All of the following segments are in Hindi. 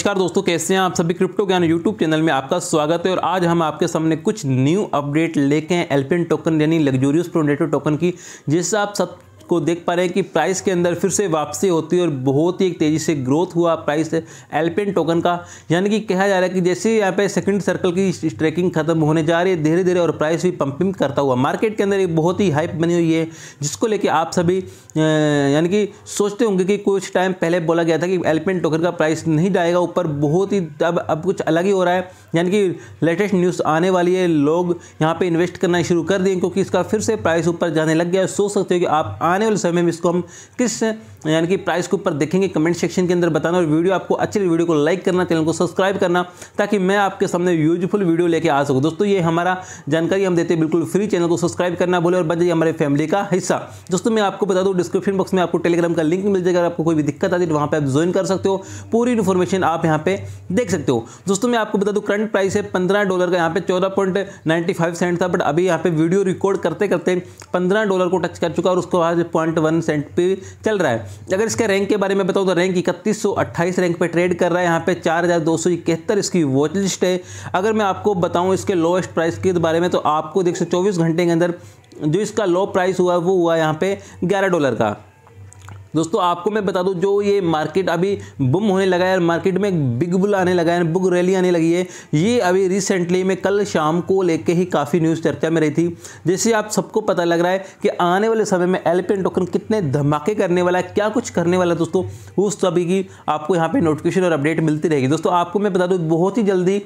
नमस्कार दोस्तों, कैसे हैं आप सभी क्रिप्टो ज्ञान यूट्यूब चैनल में आपका स्वागत है और आज हम आपके सामने कुछ न्यू अपडेट लेके हैं। एल्पिन टोकन यानी लग्जूरियस प्रोनेटो टोकन की, जिससे आप सब को देख पा रहे हैं कि प्राइस के अंदर फिर से वापसी होती है और बहुत ही तेज़ी से ग्रोथ हुआ प्राइस एल्पेन टोकन का। यानी कि कहा जा रहा है कि जैसे यहाँ पे सेकंड सर्कल की ट्रैकिंग खत्म होने जा रही है धीरे धीरे और प्राइस भी पंपिंग करता हुआ। मार्केट के अंदर एक बहुत ही हाइप बनी हुई है, जिसको लेके आप सभी यानी कि सोचते होंगे कि कुछ टाइम पहले बोला गया था कि एल्पेन टोकन का प्राइस नहीं जाएगा। ऊपर बहुत ही अब अब कुछ अलग ही हो रहा है। यानी कि लेटेस्ट न्यूज़ आने वाली है। लोग यहाँ पर इन्वेस्ट करना शुरू कर दिए क्योंकि इसका फिर से प्राइस ऊपर जाने लग गया सोच सकते हो कि आप आने आने वाले समय में इसको हम किस यानी कि प्राइस के ऊपर देखेंगे कमेंट सेक्शन के अंदर बताना और वीडियो आपको अच्छी वीडियो को लाइक करना चैनल को सब्सक्राइब करना, ताकि मैं आपके सामने यूजफुल वीडियो लेके आ सकूँ। दोस्तों, ये हमारा जानकारी हम देते हैं बिल्कुल फ्री चैनल को सब्सक्राइब करना बोले और बन जाइए हमारे फैमिली का हिस्सा। दोस्तों, मैं आपको बता दूँ डिस्क्रिप्शन बॉक्स में आपको टेलीग्राम का लिंक मिल जाएगा। आपको कोई भी दिक्कत आती है तो वहाँ पर आप ज्वाइन कर सकते हो। पूरी इन्फॉर्मेशन आप यहाँ पे देख सकते हो। दोस्तों, मैं आपको बता दूँ करंट प्राइस है पंद्रह डॉलर का, यहाँ पे चौदह पॉइंट नाइन्टी फाइव सेंट था बट अभी यहाँ पे वीडियो रिकॉर्ड करते करते पंद्रह डॉलर को टच कर चुका और उसके बाद पॉइंट वन सेंट पे चल रहा है। अगर इसके रैंक के बारे में बताऊँ तो रैंक इकतीस रैंक पर ट्रेड कर रहा है, यहाँ पे चार हज़ार दो सौ इकहत्तर इसकी वॉच लिस्ट है। अगर मैं आपको बताऊँ इसके लोएस्ट प्राइस के बारे में तो आपको देख चौबीस घंटे के अंदर जो इसका लो प्राइस हुआ, वो हुआ यहाँ पे ग्यारह डॉलर का। दोस्तों, आपको मैं बता दूँ, जो ये मार्केट अभी बुम होने लगा है मार्केट में बिग बुल आने लगा है बुग रैली आने लगी है, ये अभी रिसेंटली में कल शाम को लेके ही काफ़ी न्यूज़ चर्चा में रही थी। जैसे आप सबको पता लग रहा है कि आने वाले समय में एलपेन टोकन कितने धमाके करने वाला है, क्या कुछ करने वाला है दोस्तों, उस सभी की आपको यहाँ पर नोटिफिकेशन और अपडेट मिलती रहेगी। दोस्तों, आपको मैं बता दूँ, बहुत ही जल्दी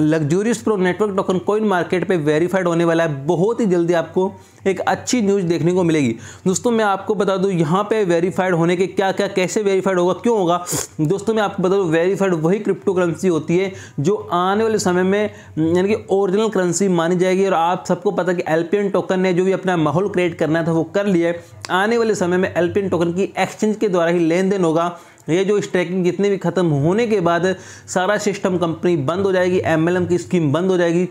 luxurious pro network token coin market पे वेरीफाइड होने वाला है। बहुत ही जल्दी आपको एक अच्छी न्यूज़ देखने को मिलेगी। दोस्तों, मैं आपको बता दूँ, यहाँ पे वेरीफाइड होने के क्या क्या कैसे वेरीफाइड होगा, क्यों होगा? दोस्तों, मैं आपको बता दूँ, वेरीफाइड वही क्रिप्टो करेंसी होती है जो आने वाले समय में, यानी कि ओरिजिनल करेंसी मानी जाएगी। और आप सबको पता कि एलपीएन टोकन ने जो भी अपना माहौल क्रिएट करना था, वो कर लिया आने वाले समय में एलपीएन टोकन की एक्सचेंज के द्वारा ही लेन देन होगा। ये जो स्ट्रैकिंग जितने भी खत्म होने के बाद सारा सिस्टम कंपनी बंद हो जाएगी एमएलएम की स्कीम बंद हो जाएगी।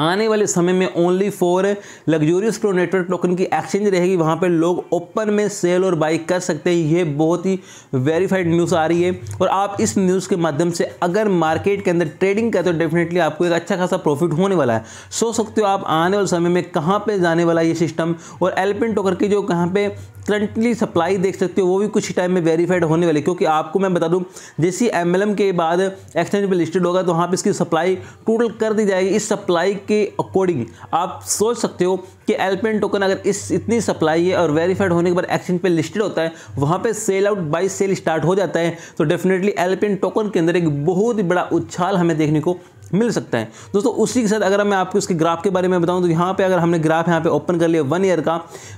आने वाले समय में only for luxurious pro network token की एक्सचेंज रहेगी। वहाँ पर लोग ओपन में सेल और बाई कर सकते हैं। ये बहुत ही वेरीफाइड न्यूज़ आ रही है। और आप इस न्यूज़ के माध्यम से अगर मार्केट के अंदर ट्रेडिंग करते हो डेफिनेटली आपको एक अच्छा खासा प्रॉफिट होने वाला है। सोच सकते हो आप आने वाले समय में कहाँ पर जाने वाला ये सिस्टम और एलपिन टोकर की जो कहाँ पर करंटली सप्लाई देख सकते हो, वो भी कुछ ही टाइम में वेरीफाइड होने वाली क्योंकि आपको मैं बता दूँ, जैसी एम के बाद एक्सचेंज पे लिस्टेड होगा तो वहाँ पर इसकी सप्लाई टोटल कर दी जाएगी। इस सप्लाई के अकॉर्डिंग आप सोच सकते हो कि एल्पेन टोकन अगर इस, इतनी सप्लाई है और वेरीफाइड होने के बाद एक्सचेंज पे लिस्टेड होता है, वहाँ पे sell out buy sell start हो जाता है तो डेफिनेटली एल्पेन टोकन के अंदर एक बहुत ही बड़ा उछाल हमें देखने को मिल सकता है। दोस्तों, उसी के साथ अगर मैं आपको इसके ग्राफ के बारे में बताऊँ तो यहाँ पे अगर हमने ग्राफ यहाँ पे ओपन कर लिया वन ईयर का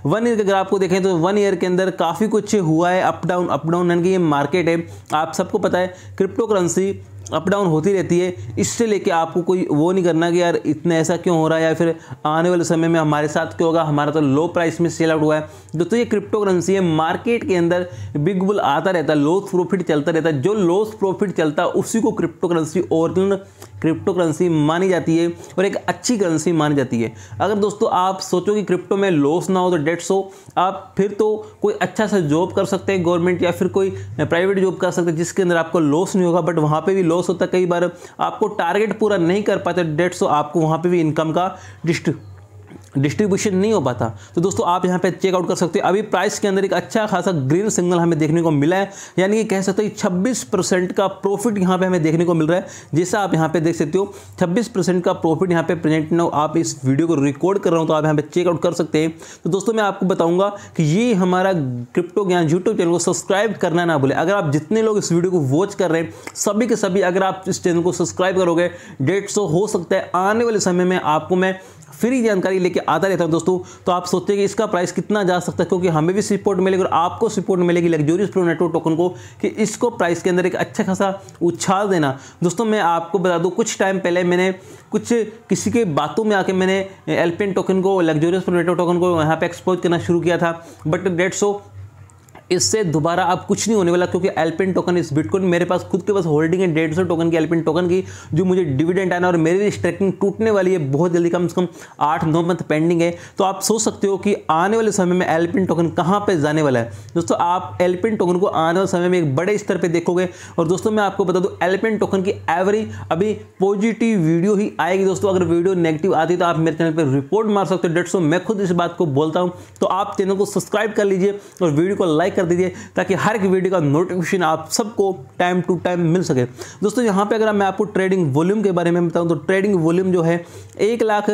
वन ईयर के ग्राफ को देखें तो वन ईयर के अंदर काफ़ी कुछ हुआ है अप डाउन अप डाउन यानी कि ये मार्केट है। आप सबको पता है क्रिप्टो करेंसी अप डाउन होती रहती है। इससे लेके आपको कोई वो नहीं करना कि यार इतना ऐसा क्यों हो रहा है या फिर आने वाले समय में हमारे साथ क्यों होगा, हमारा तो लो प्राइस में सेल आउट हुआ है। दोस्तों ये क्रिप्टो करेंसी है मार्केट के अंदर बिग बुल आता रहता है लॉस प्रॉफिट चलता रहता है। जो लॉस प्रॉफिट चलता है उसी को cryptocurrency original cryptocurrency मानी जाती है और एक अच्छी करेंसी मानी जाती है। अगर दोस्तों आप सोचो कि क्रिप्टो में लॉस ना हो तो डेट्स हो, आप फिर तो कोई अच्छा सा जॉब कर सकते हैं गवर्नमेंट या फिर कोई प्राइवेट जॉब कर सकते हैं जिसके अंदर आपको लॉस नहीं होगा, बट वहाँ पर भी लॉस होता है कई बार। आपको टारगेट पूरा नहीं कर पाते, डेट्स हो, आपको वहाँ पर भी इनकम का डिस्ट डिस्ट्रीब्यूशन नहीं हो पाता। तो दोस्तों, आप यहाँ पे चेकआउट कर सकते हो। अभी प्राइस के अंदर एक अच्छा खासा ग्रीन सिग्नल हमें देखने को मिला है। यानी कि कह सकते हो छब्बीस परसेंट का प्रॉफिट यहाँ पे हमें देखने को मिल रहा है। जैसा आप यहाँ पे देख सकते हो, छब्बीस परसेंट का प्रॉफिट यहाँ पे प्रेजेंट ना आप इस वीडियो को रिकॉर्ड कर रहा हूँ तो आप यहाँ पे चेकआउट कर सकते हैं। तो दोस्तों, मैं आपको बताऊँगा कि ये हमारा क्रिप्टो ज्ञान यूट्यूब चैनल को सब्सक्राइब करना ना बोले अगर आप जितने लोग इस वीडियो को वॉच कर रहे हैं, सभी के सभी अगर आप इस चैनल को सब्सक्राइब करोगे, डेढ़ हो सकता है। आने वाले समय में आपको मैं फ्री जानकारी लेके आता रहता हूँ दोस्तों। तो आप सोचते हैं कि इसका प्राइस कितना जा सकता है, क्योंकि हमें भी सपोर्ट मिलेगी और आपको सपोर्ट मिलेगी लग्जूरियस प्रो नेटवर्क टोकन को, कि इसको प्राइस के अंदर एक अच्छा खासा उछाल देना। दोस्तों, मैं आपको बता दूँ, कुछ टाइम पहले मैंने कुछ किसी के बातों में आके मैंने एल्पेन टोकन को लग्जूरियस प्रो नेटवर्क टोकन को यहाँ पर एक्सपोज करना शुरू किया था। बट सो इससे दोबारा अब कुछ नहीं होने वाला, क्योंकि एल्पिन टोकन इस बिटकॉइन मेरे पास खुद के पास होल्डिंग है, डेढ़ सौ टोकन की एल्पिन टोकन की, जो मुझे डिविडेंड आना और मेरी स्ट्रैकिंग टूटने वाली है, बहुत जल्दी कम से कम आठ, नौ मंथ पेंडिंग है। तो आप सोच सकते हो कि आने वाले समय में एल्पिन टोकन कहाँ पर जाने वाला है। दोस्तों, आप एल्पिन टोकन को आने वाले समय में एक बड़े स्तर पर देखोगे, और दोस्तों, मैं आपको बता दूँ एल्पिन टोकन की एवरेज अभी पॉजिटिव वीडियो ही आएगी। दोस्तों, अगर वीडियो नेगेटिव आती तो आप मेरे चैनल पर रिपोर्ट मार सकते हो। डेढ़ मैं खुद इस बात को बोलता हूँ। तो आप चैनल को सब्सक्राइब कर लीजिए और वीडियो को लाइक कर दीजिए ताकि हर एक वीडियो का नोटिफिकेशन आप सबको टाइम टू टाइम मिल सके। दोस्तों, यहाँ पर अगर मैं आपको ट्रेडिंग वॉल्यूम के बारे में बताऊँ तो ट्रेडिंग वॉल्यूम जो है एक लाख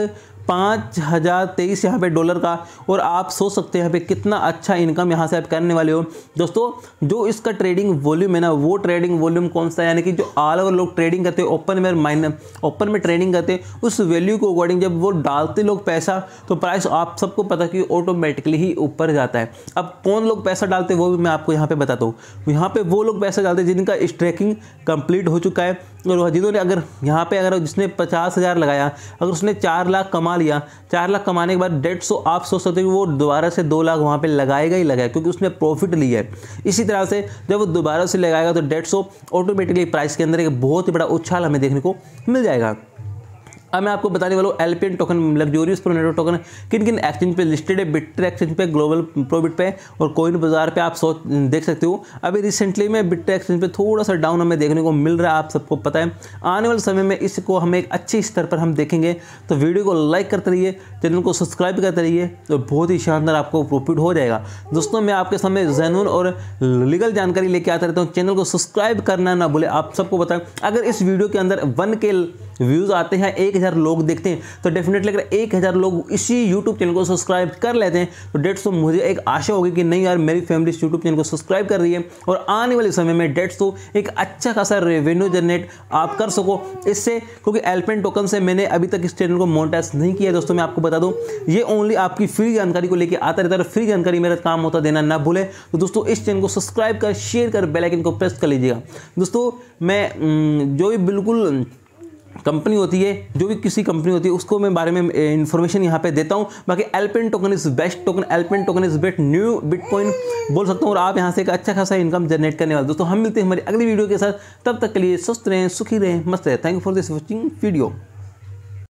पाँच हज़ार तेईस यहाँ पर डॉलर का और आप सोच सकते हैं यहाँ पे कितना अच्छा इनकम यहाँ से आप करने वाले हो। दोस्तों, जो इसका ट्रेडिंग वॉल्यूम है ना, वो ट्रेडिंग वॉल्यूम कौन सा है? यानी कि जो ऑल ओवर लोग ट्रेडिंग करते हैं, ओपन में माइन, ओपन में ट्रेडिंग करते हैं, उस वैल्यू को अकॉर्डिंग जब वो डालते लोग पैसा तो प्राइस आप सबको पता कि ऑटोमेटिकली ही ऊपर जाता है। अब कौन लोग पैसा डालते वो भी मैं आपको यहाँ पर बताता हूँ। यहाँ पर वो लोग पैसा डालते हैं जिनका स्ट्रेकिंग कंप्लीट हो चुका है, और जिन्होंने अगर, यहाँ पे अगर जिसने पचास हज़ार लगाया, अगर उसने चार लाख कमा लिया। चार लाख कमाने के बाद डेढ़ सौ आप सोच सकते हो वो दोबारा से दो लाख वहाँ पे लगाएगा ही लगाएगा, क्योंकि उसने प्रॉफिट लिया है। इसी तरह से जब वो दोबारा से लगाएगा तो डेढ़ सौ ऑटोमेटिकली प्राइस के अंदर एक बहुत ही बड़ा उछाल हमें देखने को मिल जाएगा। अब मैं आपको बताने वाला हूँ एलपीएन टोकन लग्जोरियस प्रोनेटो टोकन किन किन एक्सचेंज पे लिस्टेड है बिट्टर एक्सचेंज पे ग्लोबल प्रोबिट पे, और कोइन बाज़ार पे आप सोच देख सकते हो। अभी रिसेंटली में बिट्टर एक्सचेंज पे थोड़ा सा डाउन हमें देखने को मिल रहा है, आप सबको पता है। आने वाले समय में इसको हम एक अच्छे स्तर पर हम देखेंगे। तो वीडियो को लाइक करते रहिए, चैनल को सब्सक्राइब करते रहिए तो बहुत ही शानदार आपको प्रॉफिट हो जाएगा। दोस्तों, मैं आपके सामने जैनून और लीगल जानकारी लेके आता रहता हूँ। चैनल को सब्सक्राइब करना ना बोले आप सबको बताएँ अगर इस वीडियो के अंदर वन के व्यूज़ आते हैं, एक हज़ार लोग देखते हैं। तो डेफिनेटली अगर एक हज़ार लोग इसी यूट्यूब चैनल को सब्सक्राइब कर लेते हैं तो डेढ़ सौ मुझे एक आशा होगी कि नहीं यार, मेरी फैमिली इस यूट्यूब चैनल को सब्सक्राइब कर रही है और आने वाले समय में डेढ़ सौ एक अच्छा खासा रेवेन्यू जनरेट आप कर सको। इससे, क्योंकि एल्पेन टोकन से मैंने अभी तक इस चैनल को मोनिटाइज नहीं किया दोस्तों, मैं आपको बता दूँ, ये ओनली आपकी फ्री जानकारी को लेकर आता रहता है फ्री जानकारी मेरा काम होता देना ना भूले। तो दोस्तों, इस चैनल को सब्सक्राइब कर शेयर कर बेलाइकन को प्रेस कर लीजिएगा। दोस्तों, मैं जो भी बिल्कुल कंपनी होती है, जो भी किसी कंपनी होती है, उसको मैं बारे में इन्फॉर्मेशन यहाँ पे देता हूँ। बाकी Alpine token is best token Alpine token is best new bitcoin बोल सकता हूँ, और आप यहाँ से एक अच्छा खासा इनकम जनरेट करने वाले। दोस्तों, हम मिलते हैं हमारी अगली वीडियो के साथ। तब तक के लिए स्वस्थ रहें, सुखी रहें, मस्त रहें। Thank you for this watching video